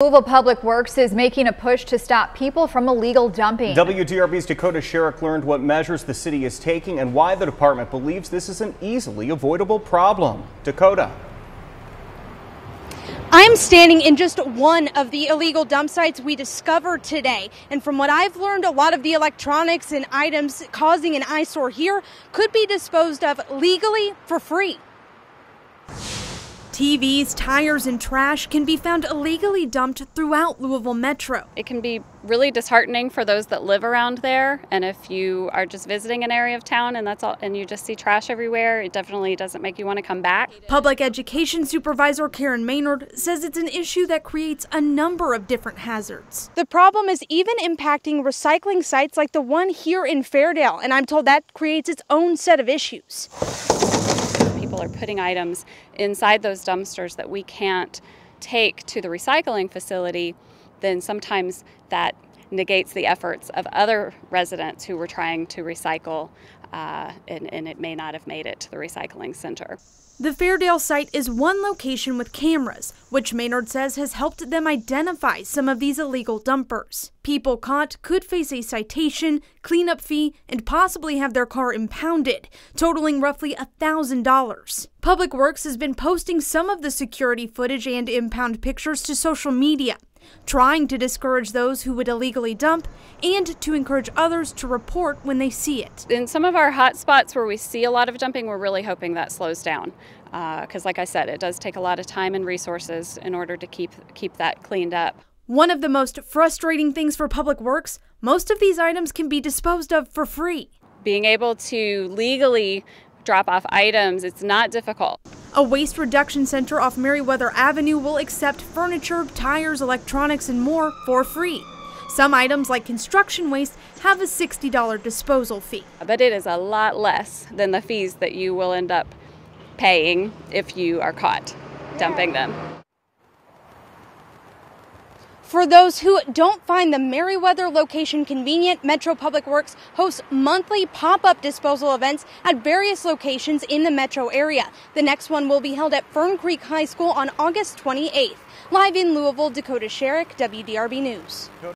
Louisville Public Works is making a push to stop people from illegal dumping. WDRB's Dakota Sherek learned what measures the city is taking and why the department believes this is an easily avoidable problem. Dakota. I'm standing in just one of the illegal dump sites we discovered today. And from what I've learned, a lot of the electronics and items causing an eyesore here could be disposed of legally for free. TVs, tires, and trash can be found illegally dumped throughout Louisville Metro. It can be really disheartening for those that live around there, and if you are just visiting an area of town and that's all, and you just see trash everywhere, it definitely doesn't make you want to come back. Public Education Supervisor Karen Maynard says it's an issue that creates a number of different hazards. The problem is even impacting recycling sites like the one here in Fairdale, and I'm told that creates its own set of issues people are putting items inside those dumpsters that we can't take to the recycling facility, then sometimes that negates the efforts of other residents who were trying to recycle, uh, and, and it may not have made it to the recycling center. The Fairdale site is one location with cameras, which Maynard says has helped them identify some of these illegal dumpers. People caught could face a citation, cleanup fee, and possibly have their car impounded, totaling roughly $1,000. Public Works has been posting some of the security footage and impound pictures to social media, trying to discourage those who would illegally dump and to encourage others to report when they see it. In some of our hot spots where we see a lot of dumping, we're really hoping that slows down. Because, uh, like I said, it does take a lot of time and resources in order to keep keep that cleaned up. One of the most frustrating things for Public Works, most of these items can be disposed of for free. Being able to legally drop off items, it's not difficult. A waste reduction center off Meriwether Avenue will accept furniture, tires, electronics, and more for free. Some items, like construction waste, have a $60 disposal fee. But it is a lot less than the fees that you will end up paying if you are caught dumping them. For those who don't find the Meriwether location convenient, Metro Public Works hosts monthly pop up disposal events at various locations in the metro area. The next one will be held at Fern Creek High School on August 28th. Live in Louisville, Dakota Sherek, WDRB News.